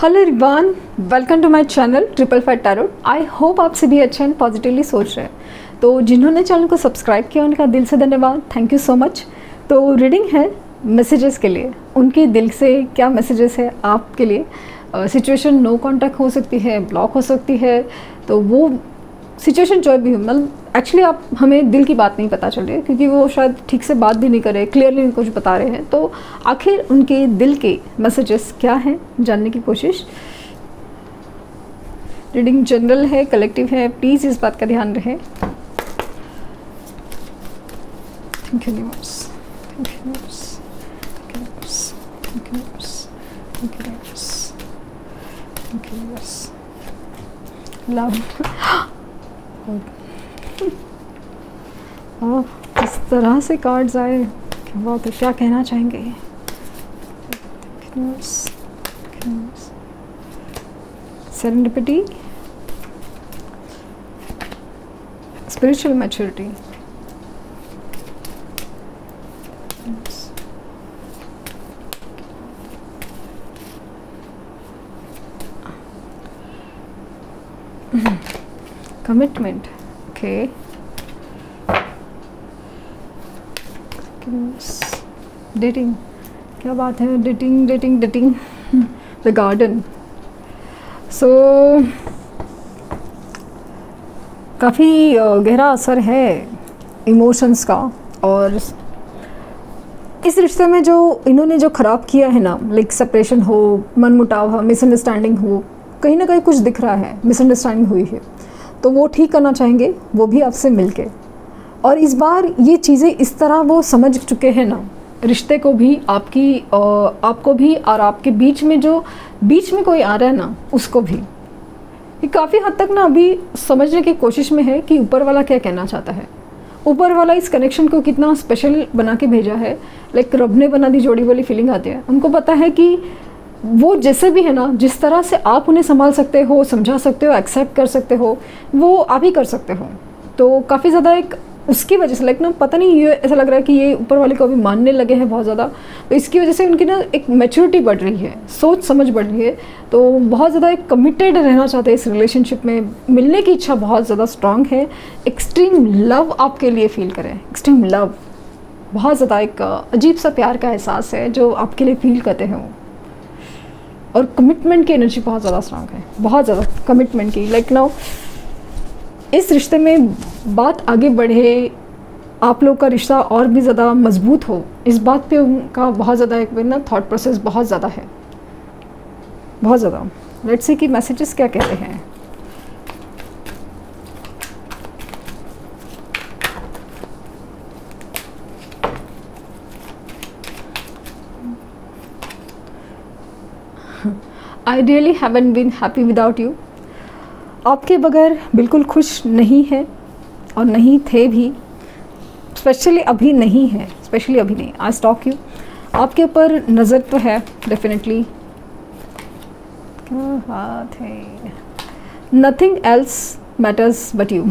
Hello रिवान welcome to my channel triple five tarot I hope आप सभी अच्छे and positively सोच रहे हैं। तो जिन्होंने चैनल को सब्सक्राइब किया, उनका दिल से धन्यवाद। थैंक यू सो मच तो रीडिंग है मैसेजेस के लिए। उनके दिल से क्या मैसेजेस है आपके लिए? सिचुएशन नो कॉन्टैक्ट हो सकती है ब्लॉक हो सकती है। तो वो सिचुएशन जो भी हो मतलब एक्चुअली आप, हमें दिल की बात नहीं पता चल रही है, क्योंकि वो शायद ठीक से बात भी नहीं कर रहे क्लियरली कुछ बता रहे हैं। तो आखिर उनके दिल के मैसेजेस क्या हैं, जानने की कोशिश? रीडिंग जनरल है कलेक्टिव है प्लीज़ इस बात का ध्यान रहे। थैंक यू लव ओह किस तरह से कार्ड्स आए? वाह तो क्या कहना चाहेंगे? Serendipity spiritual maturity commitment. Okay. Dating क्या बात है? Dating dating dating the garden so काफ़ी गहरा असर है इमोशंस का और इस रिश्ते में जो इन्होंने जो ख़राब किया है ना लाइक सेपरेशन हो मन मुटाव हो मिसअंडरस्टैंडिंग हो, कहीं ना कहीं कुछ दिख रहा है मिसअंडरस्टैंडिंग हुई है। तो वो ठीक करना चाहेंगे, वो भी आपसे मिल के और इस बार ये चीज़ें इस तरह वो समझ चुके हैं ना, रिश्ते को भी, आपकी आपको भी और आपके बीच में जो, बीच में कोई आ रहा है ना, उसको भी। ये काफ़ी हद तक ना अभी समझने की कोशिश में है कि ऊपर वाला क्या कहना चाहता है। ऊपर वाला इस कनेक्शन को कितना स्पेशल बना के भेजा है लाइक रब ने बना दी जोड़ी वाली फीलिंग आती है। उनको पता है कि वो जैसे भी है ना, जिस तरह से आप उन्हें संभाल सकते हो, समझा सकते हो एक्सेप्ट कर सकते हो, वो आप ही कर सकते हो। तो काफ़ी ज़्यादा एक उसकी वजह से लाइक ना, पता नहीं ये ऐसा लग रहा है कि ये ऊपर वाले को अभी मानने लगे हैं बहुत ज़्यादा। तो इसकी वजह से उनकी ना एक मेच्योरिटी बढ़ रही है, सोच समझ बढ़ रही है। तो बहुत ज़्यादा एक कमिटेड रहना चाहते हैं इस रिलेशनशिप में। मिलने की इच्छा बहुत ज़्यादा स्ट्रांग है। एक्सट्रीम लव आपके लिए फील करें। एक्सट्रीम लव बहुत ज़्यादा एक अजीब सा प्यार का एहसास है जो आपके लिए फील करते हैं वो। और कमिटमेंट की एनर्जी बहुत ज़्यादा स्ट्रांग है। बहुत ज़्यादा कमिटमेंट की। लाइक नाउ इस रिश्ते में बात आगे बढ़े, आप लोग का रिश्ता और भी ज़्यादा मज़बूत हो, इस बात पे उनका बहुत ज़्यादा एक ना थाट प्रोसेस बहुत ज़्यादा है। बहुत ज़्यादा। लेट्स से कि मैसेजेस क्या कहते हैं। I really haven't been happy without you आपके बगैर बिल्कुल खुश नहीं है और नहीं थे भी स्पेशली अभी नहीं है स्पेशली अभी नहीं आई स्टॉक यू आपके ऊपर नज़र तो है डेफिनेटली क्या बात है? Nothing else matters but you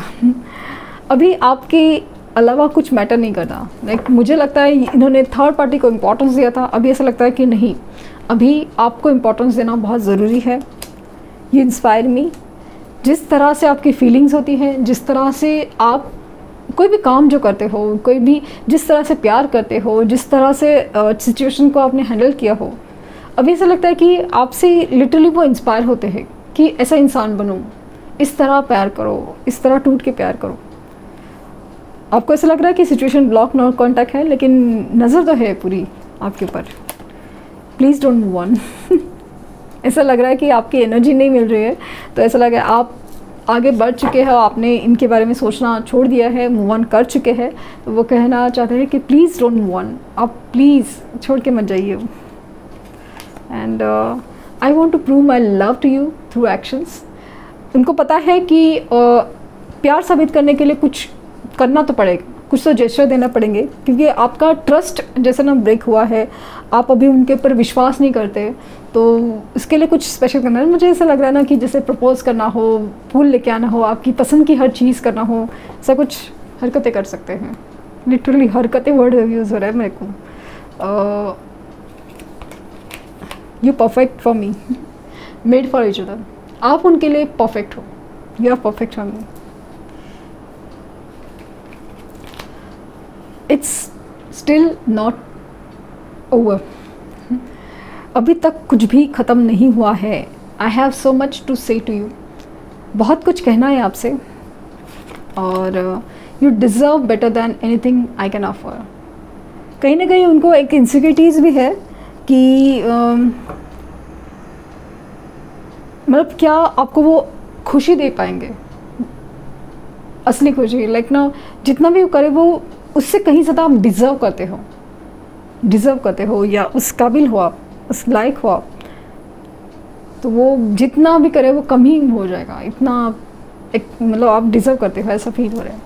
अभी आपके अलावा कुछ मैटर नहीं करता. लाइक like, मुझे लगता है इन्होंने थर्ड पार्टी को इम्पोर्टेंस दिया था. अभी ऐसा लगता है कि नहीं. अभी आपको इम्पोर्टेंस देना बहुत ज़रूरी है। ये इंस्पायर मी जिस तरह से आपकी फीलिंग्स होती हैं, जिस तरह से आप कोई भी काम जो करते हो, कोई भी जिस तरह से प्यार करते हो, जिस तरह से सिचुएशन को आपने हैंडल किया हो, अभी ऐसा लगता है कि आपसे लिटरली वो इंस्पायर होते हैं कि ऐसा इंसान बनो। इस तरह प्यार करो, इस तरह टूट के प्यार करो। आपको ऐसा लग रहा है कि सिचुएशन ब्लॉक नॉट कॉन्टैक्ट है, लेकिन नज़र तो है पूरी आपके ऊपर। प्लीज़ डोंट मूव ऑन ऐसा लग रहा है कि आपकी एनर्जी नहीं मिल रही है। तो ऐसा लग रहा है आप आगे बढ़ चुके हैं आपने इनके बारे में सोचना छोड़ दिया है मूव ऑन कर चुके हैं। तो वो कहना चाहते हैं कि प्लीज़ डोंट मूव ऑन आप प्लीज़ छोड़ के मत जाइए। And I want to prove my love to you through actions उनको पता है कि uh, प्यार साबित करने के लिए कुछ करना तो पड़ेगा। कुछ तो जेस्टर देना पड़ेंगे, क्योंकि आपका ट्रस्ट जैसे ना ब्रेक हुआ है, आप अभी उनके ऊपर विश्वास नहीं करते तो इसके लिए कुछ स्पेशल करना है। मुझे ऐसा लग रहा है ना कि जैसे प्रपोज करना हो, फूल लेके आना हो, आपकी पसंद की हर चीज़ करना हो, ऐसा कुछ हरकतें कर सकते हैं। लिटरली हरकतें वर्ड यूज़ हो रहा है मेरे को। You perfect for me made for each other आप उनके लिए परफेक्ट हो। You are perfect for me it's still not over अभी तक कुछ भी ख़त्म नहीं हुआ है। I have so much to say to you बहुत कुछ कहना है आपसे। और you deserve better than anything I can offer कहीं ना कहीं उनको एक इंसिक्योरिटीज़ भी है कि um, मतलब क्या आपको वो खुशी दे पाएँगे? असली खुशी लाइक ना जितना भी वो करे वो उससे कहीं ज़्यादा आप डिज़र्व करते हो। डिज़र्व करते हो या उस काबिल हो आप उस लायक हो आप। तो वो जितना भी करे वो कम ही हो जाएगा। इतना आप एक मतलब आप डिज़र्व करते हो ऐसा फील हो रहा है।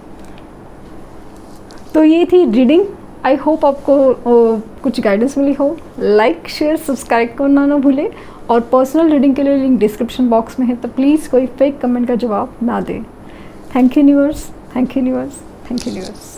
तो ये थी रीडिंग आई होप आपको ओ, कुछ गाइडेंस मिली हो। लाइक शेयर सब्सक्राइब करना ना भूले। और पर्सनल रीडिंग के लिए लिंक डिस्क्रिप्शन बॉक्स में है तो प्लीज़ कोई फेक कमेंट का जवाब ना दें। Thank you universe thank you universe thank you universe